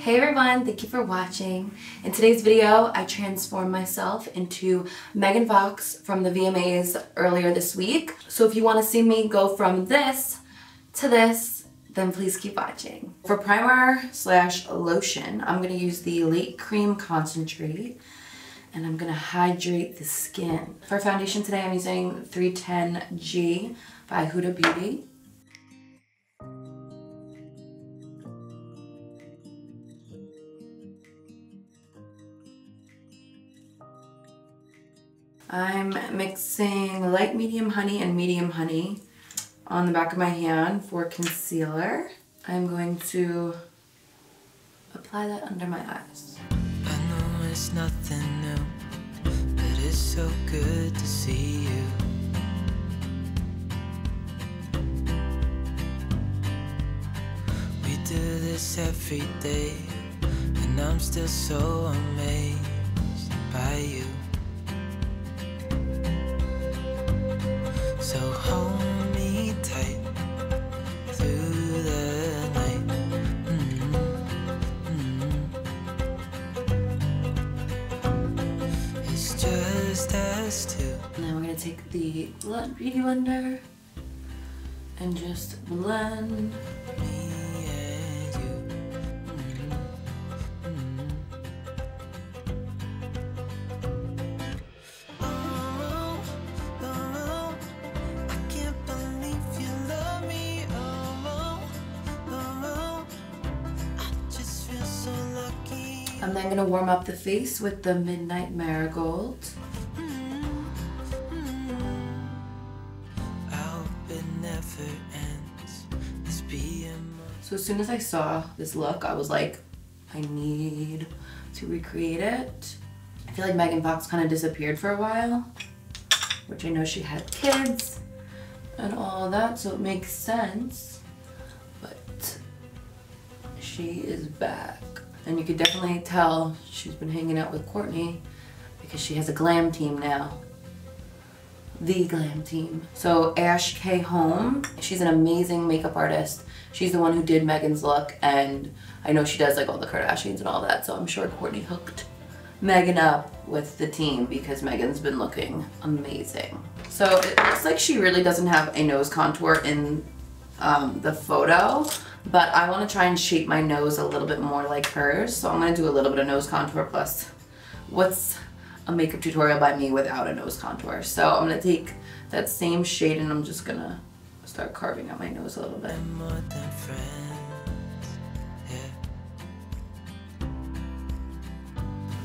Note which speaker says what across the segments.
Speaker 1: Hey everyone, thank you for watching. In today's video, I transformed myself into Megan Fox from the VMAs earlier this week. So if you want to see me go from this to this, then please keep watching. For primer slash lotion, I'm going to use the Elite Cream Concentrate and I'm going to hydrate the skin. For foundation today, I'm using 310G by Huda Beauty. I'm mixing light medium honey and medium honey on the back of my hand for concealer. I'm going to apply that under my eyes.
Speaker 2: I know it's nothing new, but it's so good to see you. We do this every day, and I'm still so amazed by you.
Speaker 1: Then we're gonna take the beauty blender and just blend. Warm up the face with the Midnight Marigold.
Speaker 2: I hope it never ends. This being
Speaker 1: So as soon as I saw this look, I was like, I need to recreate it. I feel like Megan Fox kind of disappeared for a while, which I know she had kids and all that, so it makes sense. But she is back. And you could definitely tell she's been hanging out with Kourtney because she has a glam team now. The glam team. So Ash K Holm, she's an amazing makeup artist. She's the one who did Megan's look and I know she does like all the Kardashians and all that, so I'm sure Kourtney hooked Megan up with the team because Megan's been looking amazing. So it looks like she really doesn't have a nose contour in um, the photo, but I want to try and shape my nose a little bit more like hers. So I'm going to do a little bit of nose contour plus what's a makeup tutorial by me without a nose contour. So I'm going to take that same shade and I'm just going to start carving out my nose a little bit.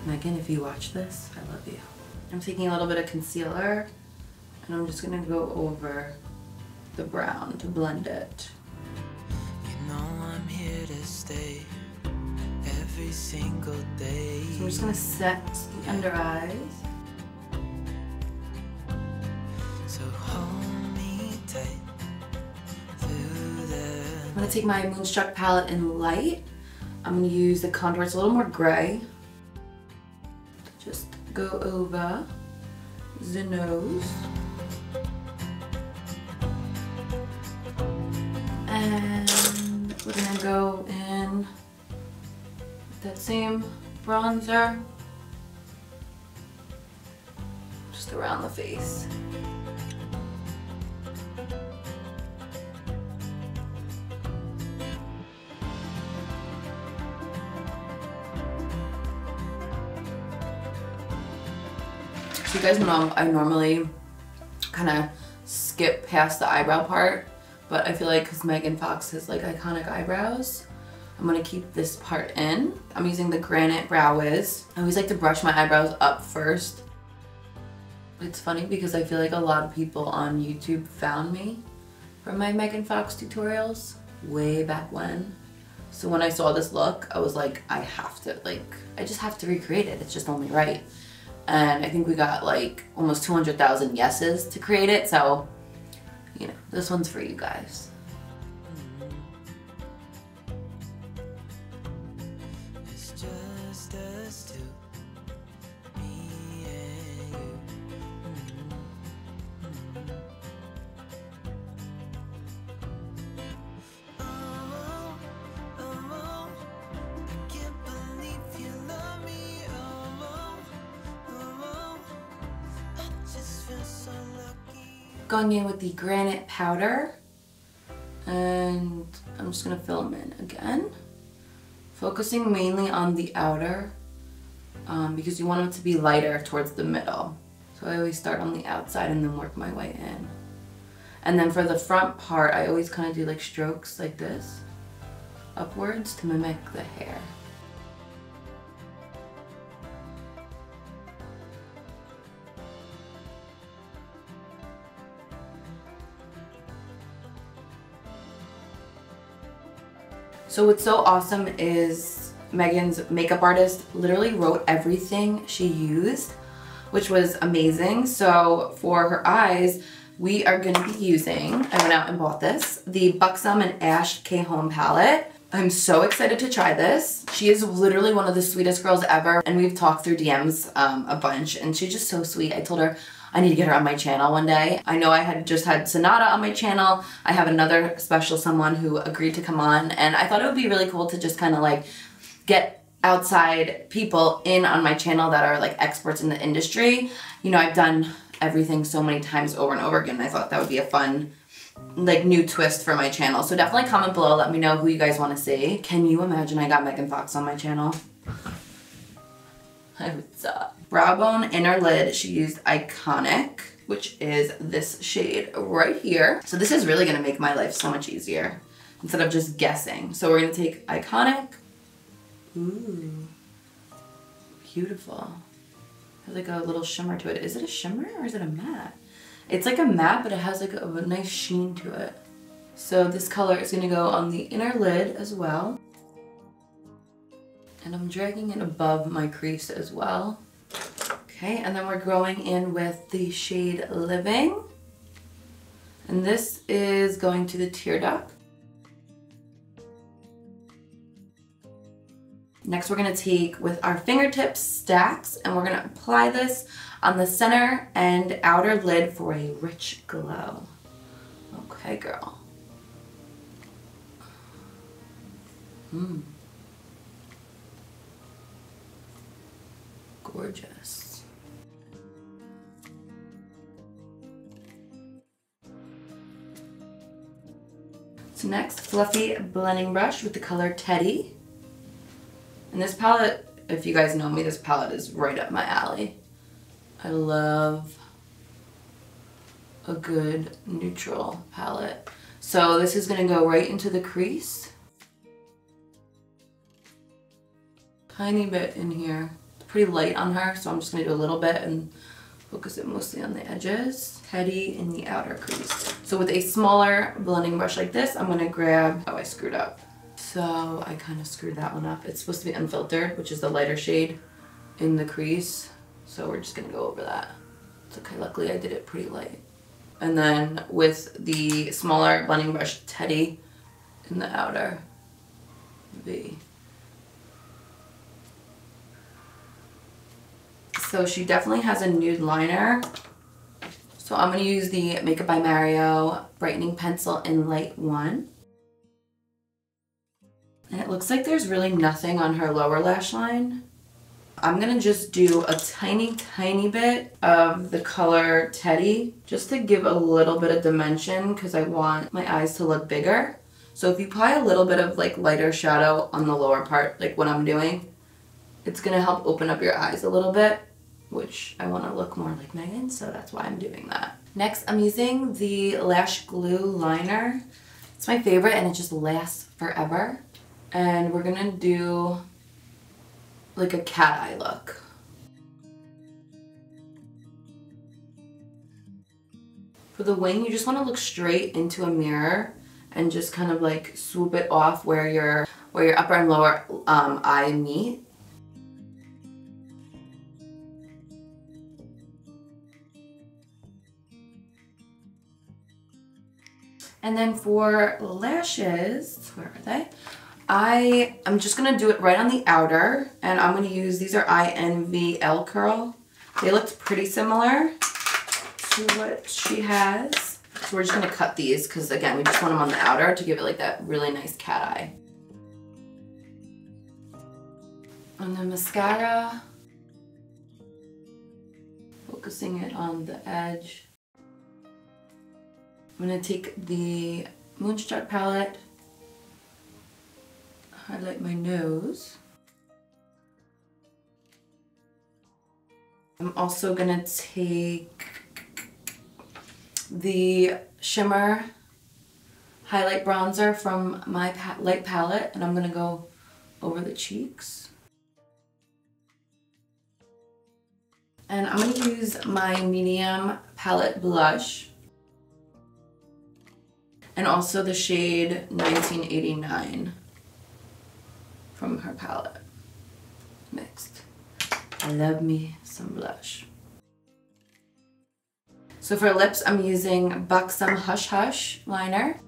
Speaker 1: Megan, if you watch this, I love you. I'm taking a little bit of concealer and I'm just gonna go over the brown to blend it.
Speaker 2: Stay every single day.
Speaker 1: So I'm just gonna set the under eyes.
Speaker 2: So hold me tight the
Speaker 1: I'm gonna take my Moonstruck palette in light. I'm gonna use the contour, it's a little more gray. Just go over the nose. And we're gonna go that same bronzer. Just around the face. So you guys know I normally kind of skip past the eyebrow part, but I feel like because Megan Fox has like iconic eyebrows, I'm gonna keep this part in. I'm using the Granite Brow Wiz. I always like to brush my eyebrows up first. It's funny because I feel like a lot of people on YouTube found me from my Megan Fox tutorials way back when. So when I saw this look, I was like, I have to, like, I just have to recreate it. It's just only right. And I think we got like almost 200,000 yeses to create it. So, you know, this one's for you guys. Going in with the granite powder. And I'm just gonna fill them in again. Focusing mainly on the outer um, because you want them to be lighter towards the middle. So I always start on the outside and then work my way in. And then for the front part, I always kind of do like strokes like this upwards to mimic the hair. So what's so awesome is Megan's makeup artist literally wrote everything she used, which was amazing. So for her eyes, we are gonna be using, I went out and bought this, the Buxom and Ash K Holm palette. I'm so excited to try this. She is literally one of the sweetest girls ever and we've talked through DMs um, a bunch and she's just so sweet. I told her I need to get her on my channel one day. I know I had just had Sonata on my channel. I have another special someone who agreed to come on and I thought it would be really cool to just kind of like get outside people in on my channel that are like experts in the industry. You know, I've done everything so many times over and over again. I thought that would be a fun like new twist for my channel. So definitely comment below, let me know who you guys want to see. Can you imagine I got Megan Fox on my channel? What's up? Brow bone inner lid, she used Iconic, which is this shade right here. So this is really gonna make my life so much easier instead of just guessing. So we're gonna take Iconic. Ooh, beautiful. Has like a little shimmer to it. Is it a shimmer or is it a matte? It's like a matte, but it has like a, a nice sheen to it. So this color is gonna go on the inner lid as well. And I'm dragging it above my crease as well. Okay, and then we're going in with the shade Living. And this is going to the tear duct. Next, we're gonna take with our fingertips stacks and we're gonna apply this on the center and outer lid for a rich glow. Okay, girl. Hmm. Gorgeous. Next, fluffy blending brush with the color Teddy. And this palette, if you guys know me, this palette is right up my alley. I love a good neutral palette. So this is gonna go right into the crease. Tiny bit in here. It's pretty light on her, so I'm just gonna do a little bit and focus it mostly on the edges. Teddy in the outer crease. So with a smaller blending brush like this, I'm gonna grab, oh I screwed up. So I kind of screwed that one up. It's supposed to be unfiltered, which is the lighter shade in the crease. So we're just gonna go over that. It's okay, luckily I did it pretty light. And then with the smaller blending brush Teddy in the outer V. So she definitely has a nude liner. So I'm gonna use the Makeup by Mario Brightening Pencil in Light 1. And it looks like there's really nothing on her lower lash line. I'm gonna just do a tiny, tiny bit of the color Teddy just to give a little bit of dimension because I want my eyes to look bigger. So if you apply a little bit of like lighter shadow on the lower part, like what I'm doing, it's gonna help open up your eyes a little bit, which I wanna look more like Megan, so that's why I'm doing that. Next, I'm using the Lash Glue Liner. It's my favorite and it just lasts forever. And we're gonna do like a cat eye look. For the wing, you just want to look straight into a mirror and just kind of like swoop it off where your where your upper and lower um, eye meet. And then for lashes, where are they? I am just going to do it right on the outer and I'm going to use, these are INVL Curl. They look pretty similar to what she has. So we're just going to cut these because again, we just want them on the outer to give it like that really nice cat eye. And then mascara, focusing it on the edge. I'm gonna take the Moonstruck palette, highlight my nose. I'm also gonna take the shimmer highlight bronzer from my light palette and I'm gonna go over the cheeks. And I'm gonna use my medium palette blush and also the shade 1989 from her palette mixed. I love me some blush. So for lips, I'm using Buxom Hush Hush liner.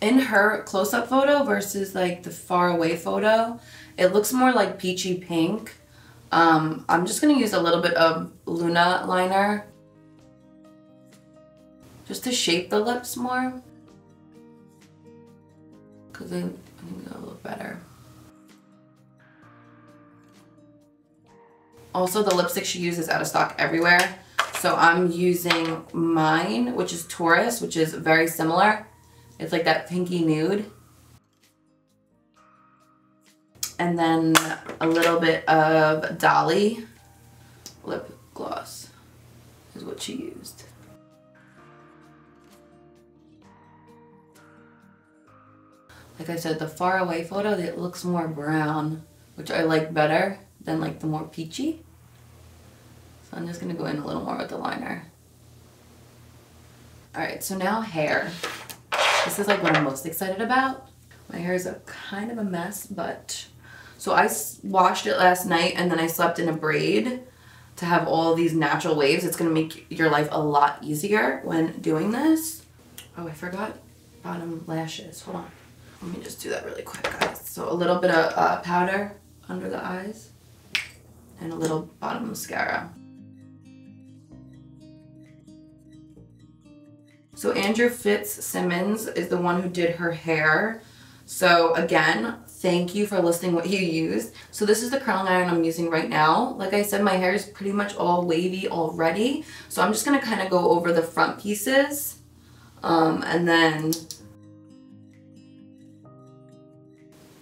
Speaker 1: In her close-up photo versus like the far away photo, it looks more like peachy pink. Um, I'm just gonna use a little bit of Luna liner just to shape the lips more because I, I think they'll look better. Also, the lipstick she uses out of stock everywhere. So I'm using mine, which is Taurus, which is very similar. It's like that pinky nude. And then a little bit of Dolly lip gloss is what she used. Like I said, the far away photo, it looks more brown, which I like better than like the more peachy. So I'm just gonna go in a little more with the liner. All right, so now hair. This is like what I'm most excited about. My hair is a kind of a mess, but so I washed it last night and then I slept in a braid to have all these natural waves. It's gonna make your life a lot easier when doing this. Oh, I forgot bottom lashes. Hold on. Let me just do that really quick, guys. So a little bit of uh, powder under the eyes and a little bottom mascara. So Andrew Fitzsimons is the one who did her hair. So again, thank you for listing what you used. So this is the curling iron I'm using right now. Like I said, my hair is pretty much all wavy already. So I'm just gonna kind of go over the front pieces um, and then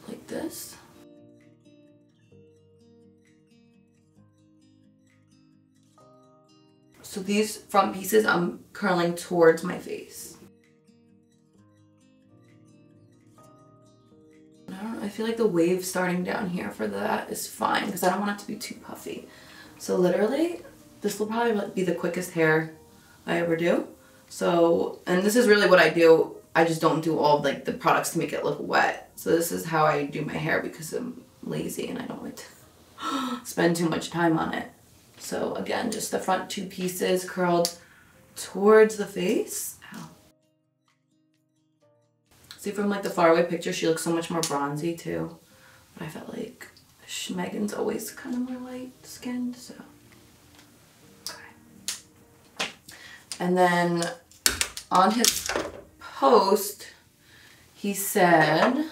Speaker 1: like this. So these front pieces I'm curling towards my face. I don't I feel like the wave starting down here for that is fine because I don't want it to be too puffy. So literally, this will probably be the quickest hair I ever do. So, and this is really what I do. I just don't do all like the products to make it look wet. So this is how I do my hair because I'm lazy and I don't like to spend too much time on it. So again, just the front two pieces curled towards the face. See from like the faraway picture, she looks so much more bronzy too. But I felt like Megan's always kind of more light skinned, so. And then on his post, he said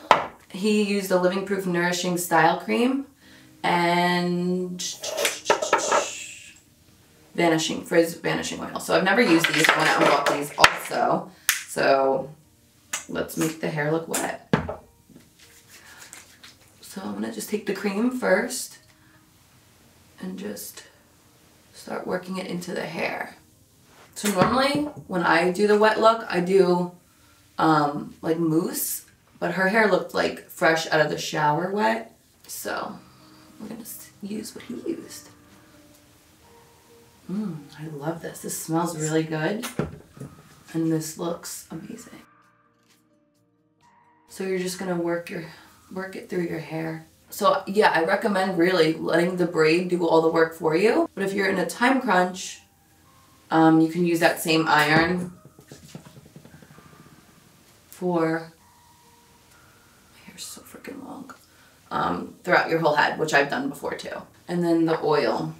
Speaker 1: he used a Living Proof Nourishing Style Cream and vanishing frizz vanishing oil. So I've never used these. I went out and these also. So let's make the hair look wet. So I'm gonna just take the cream first and just start working it into the hair. So normally when I do the wet look, I do um, like mousse, but her hair looked like fresh out of the shower wet. So we're gonna just use what he used. Mmm, I love this. This smells really good. And this looks amazing. So you're just gonna work your work it through your hair. So yeah, I recommend really letting the braid do all the work for you. But if you're in a time crunch, um, you can use that same iron for my hair's so freaking long. Um, throughout your whole head, which I've done before too. And then the oil.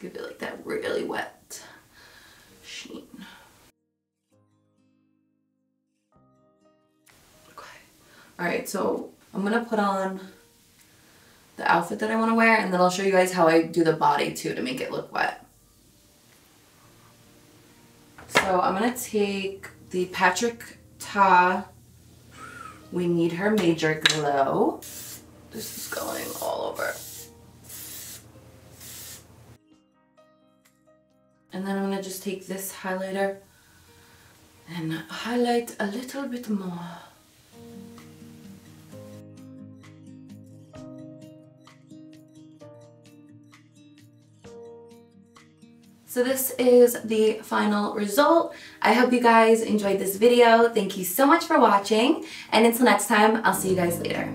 Speaker 1: give it like that really wet All right, so I'm gonna put on the outfit that I wanna wear and then I'll show you guys how I do the body too to make it look wet. So I'm gonna take the Patrick Ta We Need Her Major Glow. This is going all over. And then I'm gonna just take this highlighter and highlight a little bit more. So this is the final result. I hope you guys enjoyed this video. Thank you so much for watching. And until next time, I'll see you guys later.